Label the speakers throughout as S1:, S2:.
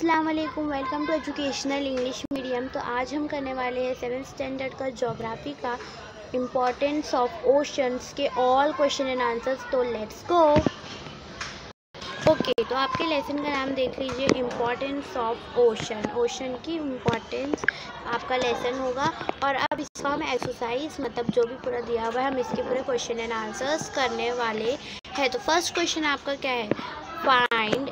S1: अस्सलाम वालेकुम welcome to educational English medium तो आज हम करने वाले हैं सेवन स्टैंडर्ड का जोग्राफ़ी का इम्पोर्टेंस ऑफ़ ओशंस के ऑल क्वेश्चन एंड आंसर्स तो लेट्स गो ओके तो आपके लेसन का नाम देख लीजिए इम्पोर्टेंस ऑफ़ ओशन ओशन की इम्पोर्टेंस आपका लेसन होगा। और अब इसका हम एक्सरसाइज मतलब जो भी पूरा दिया हुआ है, हम इसके पूरे क्वेश्चन एंड आंसर्स करने वाले हैं। तो फ़र्स्ट क्वेश्चन आपका क्या है? Find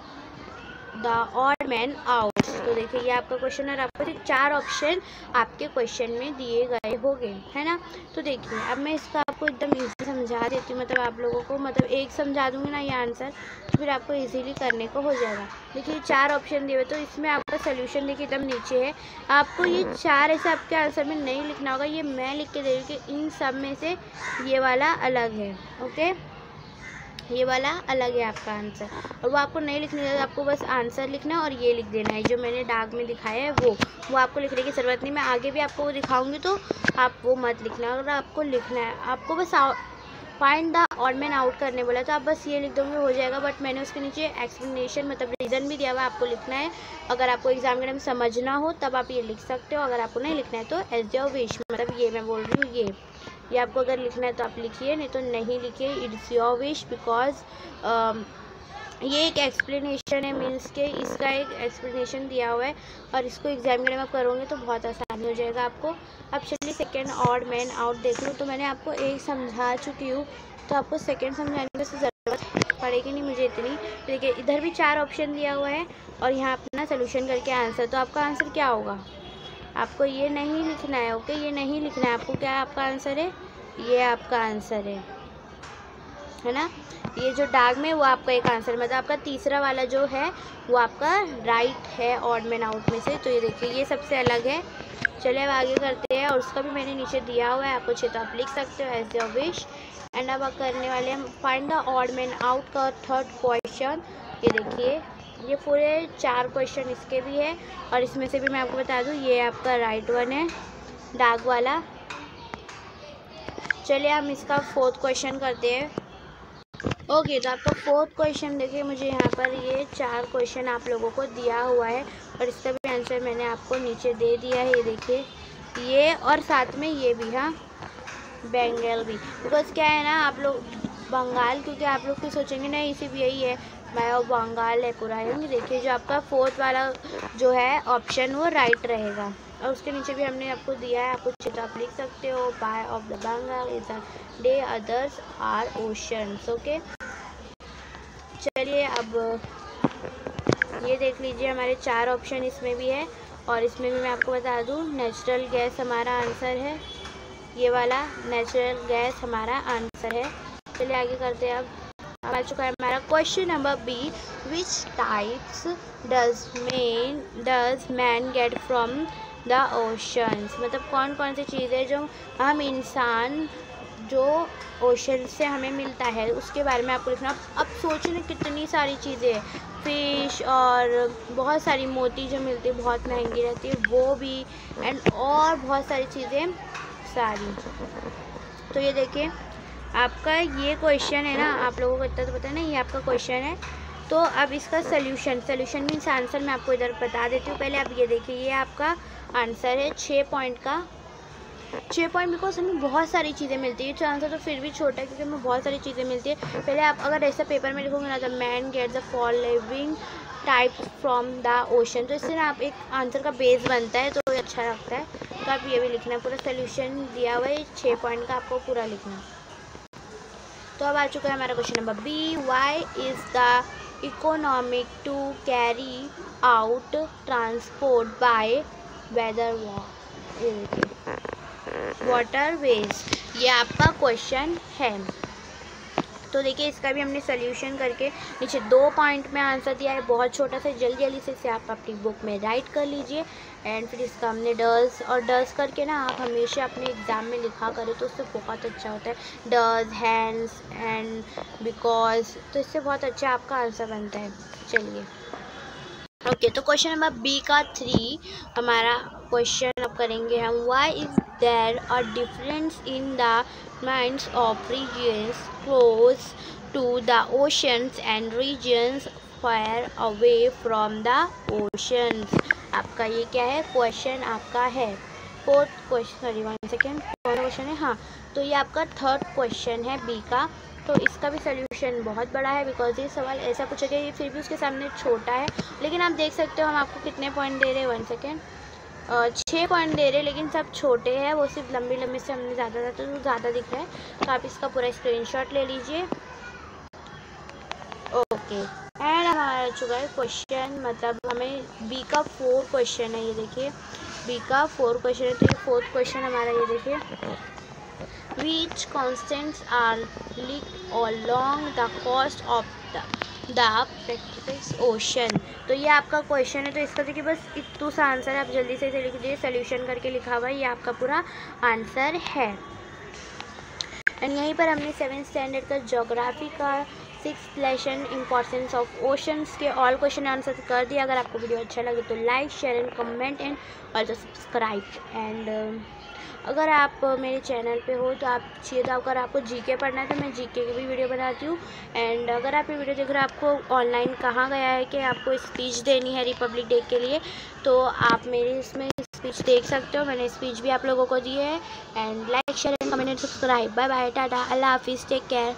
S1: the odd man out. तो देखिए, ये आपका क्वेश्चन और आपको चार ऑप्शन आपके क्वेश्चन में दिए गए होंगे, है ना? तो देखिए, अब मैं इसका आपको एकदम इजी समझा देती हूँ। मतलब आप लोगों को मतलब एक समझा दूँगी ना ये आंसर तो फिर आपको इजीली करने को हो जाएगा। देखिए चार ऑप्शन दिए हुए तो इसमें आपका सोल्यूशन देखिए एकदम नीचे है। आपको ये चार ऐसे आपके आंसर में नहीं लिखना होगा, ये मैं लिख के दे रही हूँ कि इन सब में से ये वाला अलग है ओके ये वाला अलग है आपका आंसर और वो आपको नहीं लिखने का आपको बस आंसर लिखना है और ये लिख देना है। जो मैंने डाक में दिखाया है, वो। वो आपको लिखने की ज़रूरत नहीं, मैं आगे भी आपको वो दिखाऊँगी तो आप वो मत लिखना। और आपको लिखना है, आपको बस find the odd man out करने बोला तो आप बस ये लिख दोगे, हो जाएगा। बट मैंने उसके नीचे एक्सप्लेनेशन मतलब रीज़न भी दिया हुआ आपको लिखना है। अगर आपको एग्ज़ाम के टाइम समझना हो, तब आप ये लिख सकते हो। अगर आपको नहीं लिखना है तो एज योर विश मतलब ये मैं बोल रही हूँ, ये। ये आपको अगर लिखना है तो आप लिखिए, नहीं तो नहीं लिखिए। इट्स योर विश बिकॉज़ ये एक एक्सप्लेनेशन है मीन्स के, इसका एक एक्सप्लेनेशन दिया हुआ है और इसको एग्ज़ाम में आप करोगे तो बहुत आसान हो जाएगा आपको। अब चलिए सेकेंड ऑड मैन आउट देख लो। तो मैंने आपको एक समझा चुकी हूँ तो आपको सेकेंड समझाने की ज़रूरत पड़ेगी नहीं, मुझे इतनी। देखिए, इधर भी चार ऑप्शन दिया हुआ है और यहाँ अपना सोल्यूशन करके आंसर तो आपका आंसर क्या होगा? आपको ये नहीं लिखना है ओके ये नहीं लिखना है। आपको क्या आपका आंसर है? ये आपका आंसर है। है ना? ये जो डाग में वो आपका एक आंसर मतलब आपका तीसरा वाला जो है, वो आपका राइट है ऑड मैन आउट में से। तो ये देखिए, ये सबसे अलग है। चले अब आगे करते हैं, और उसका भी मैंने नीचे दिया हुआ है। आपको अच्छे तो आप लिख सकते हो एज योर विश एंड अब करने वाले हम find the odd man out का थर्ड क्वेश्चन ये देखिए ये पूरे चार क्वेश्चन इसके भी है और इसमें से भी मैं आपको बता दूँ, ये आपका राइट वन है डाक वाला। चलिए हम इसका फोर्थ क्वेश्चन करते हैं। ओके तो आपका फोर्थ क्वेश्चन देखिए, मुझे यहाँ पर ये चार क्वेश्चन आप लोगों को दिया हुआ है और इसका भी आंसर मैंने आपको नीचे दे दिया है, ये देखिए। ये और साथ में ये भी हाँ। बेंगल भी। बिकॉज़ क्या है ना, आप लोग बंगाल, क्योंकि आप लोग तो सोचेंगे नहीं, सिर्फ़ यही है। मैं और बंगाल है है देखिए, जो आपका फोर्थ वाला जो है ऑप्शन वो राइट रहेगा। और उसके नीचे भी हमने आपको दिया है आपको चित्र आप लिख सकते हो bay of the Bengal is the others are oceans okay चलिए, अब ये देख लीजिए, हमारे चार ऑप्शन इसमें भी है। और इसमें भी मैं आपको बता दूँ नेचुरल गैस हमारा आंसर है। ये वाला नेचुरल गैस हमारा आंसर है। चलिए आगे करते हैं अब। अब आ चुका है हमारा question number B which types does man does man get from the oceans मतलब कौन कौन सी चीज़ें जो हम इंसान, जो ओशन से हमें मिलता है, उसके बारे में आपको लिखना। अब सोचने कितनी सारी चीज़ें फ़िश और बहुत सारी मोती जो मिलती है बहुत महँगी रहती है, वो भी एंड और बहुत सारी चीज़ें सारी। तो ये देखिए आपका ये क्वेश्चन है ना, आप लोगों को इतना तो पता है ना ये आपका क्वेश्चन है। तो अब इसका सोल्यूशन सोल्यूशन मीन्स आंसर मैं आपको इधर बता देती हूँ। पहले आप ये देखिए, ये आपका आंसर है छः पॉइंट का। छः पॉइंट बिकॉज़ हमें बहुत सारी चीज़ें मिलती है। आंसर तो फिर भी छोटा है क्योंकि हमें बहुत सारी चीज़ें मिलती है। पहले आप अगर ऐसा पेपर में लिखोगे ना the man get the fall living type from the ocean तो इससे ना आप एक आंसर का बेस बनता है तो अच्छा लगता है। तो आप ये भी लिखना, पूरा सोल्यूशन दिया हुआ है छः पॉइंट का आपको पूरा लिखना। तो अब आ चुका है हमारा question number B why is the economic to carry out transport by weather waterways ये आपका क्वेश्चन है। तो देखिए इसका भी हमने सोल्यूशन करके नीचे दो पॉइंट में आंसर दिया है। बहुत छोटा सा जल्दी जल्दी से इसे आप अपनी बुक में राइट कर लीजिए। एंड फिर इसका हमने डर्स और डर्स करके ना आप हमेशा अपने एग्ज़ाम में लिखा करें तो उससे बहुत अच्छा होता है। डर्स हैंड्स एंड बिकॉज़ तो इससे बहुत अच्छा आपका आंसर बनता है। चलिए। ओके okay, तो क्वेश्चन नंबर बी का थ्री हमारा क्वेश्चन अब करेंगे हम why is there a difference in the minds of regions close to the oceans and regions far away from the oceans आपका ये क्या है? क्वेश्चन आपका है। Fourth question sorry one second कौन क्वेश्चन है हाँ। तो ये आपका थर्ड क्वेश्चन है बी का। तो इसका भी सोल्यूशन बहुत बड़ा है बिकॉज़ ये सवाल ऐसा पूछा गया, ये फिर भी उसके सामने छोटा है। लेकिन आप देख सकते हो हम आपको कितने पॉइंट दे रहे हैं। वन सेकेंड छः पॉइंट दे रहे हैं लेकिन सब छोटे हैं, वो सिर्फ़ लंबी लंबी से हमने ज़्यादा ज़्यादा तो ज़्यादा दिख रहा है। तो आप इसका पूरा स्क्रीनशॉट ले लीजिए। ओके एंड हमारा आ चुका है क्वेश्चन मतलब हमें बी का फोर क्वेश्चन है, ये देखिए। बी का फोर क्वेश्चन है तो ये फोर्थ क्वेश्चन हमारा, ये देखिए। Which constants are like along the coast of the the ocean. तो ये आपका क्वेश्चन है तो इसका देखिए बस इतू सा आंसर आप जल्दी से इसे लिख दीजिए सोल्यूशन करके लिखा हुआ है, ये आपका पूरा आंसर है। एंड यहीं पर हमने सेवन स्टैंडर्ड का जोग्राफी का six lesson importance of oceans के ऑल क्वेश्चन आंसर कर दिया अगर आपको वीडियो अच्छा लगे तो like share and comment and also subscribe and अगर आप मेरे चैनल पे हो तो आप चाहिए तो अगर आपको जीके पढ़ना है तो मैं जीके की भी वीडियो बनाती हूँ। एंड अगर आप ये वीडियो देख रहे हो, आपको ऑनलाइन कहाँ गया है कि आपको स्पीच देनी है रिपब्लिक डे के लिए तो आप मेरे इसमें स्पीच देख सकते हो। मैंने स्पीच भी आप लोगों को दी है। And like share and comment and subscribe bye bye tata. अल्लाह हाफिज़ टेक केयर